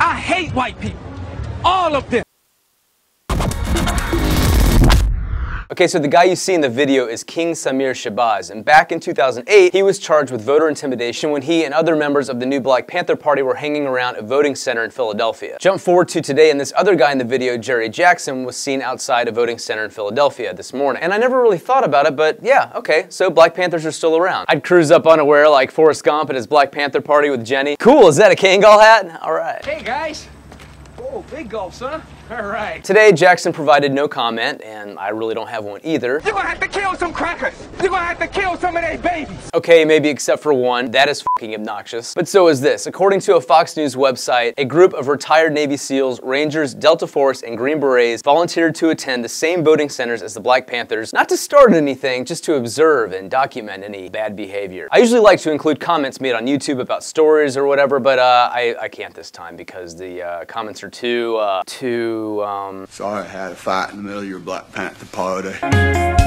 I hate white people. All of them. Okay, so the guy you see in the video is King Samir Shabazz, and back in 2008, he was charged with voter intimidation when he and other members of the new Black Panther Party were hanging around a voting center in Philadelphia. Jump forward to today, and this other guy in the video, Jerry Jackson, was seen outside a voting center in Philadelphia this morning. And I never really thought about it, but yeah, okay, so Black Panthers are still around. I'd cruise up unaware like Forrest Gump at his Black Panther party with Jenny. Cool, is that a Kangol hat? All right. Hey, guys. Oh, big gulps, huh? All right. Today, Jackson provided no comment, and I really don't have one either. You're gonna have to kill some crackers. You're gonna have to kill some of their babies. Okay, maybe except for one. That is fucking obnoxious. But so is this. According to a Fox News website, a group of retired Navy SEALs, Rangers, Delta Force, and Green Berets volunteered to attend the same voting centers as the Black Panthers, not to start anything, just to observe and document any bad behavior. I usually like to include comments made on YouTube about stories or whatever, but uh, I, I can't this time because the uh, comments are too, uh, too, um... Sorry I had a fight in the middle of your Black Panther party.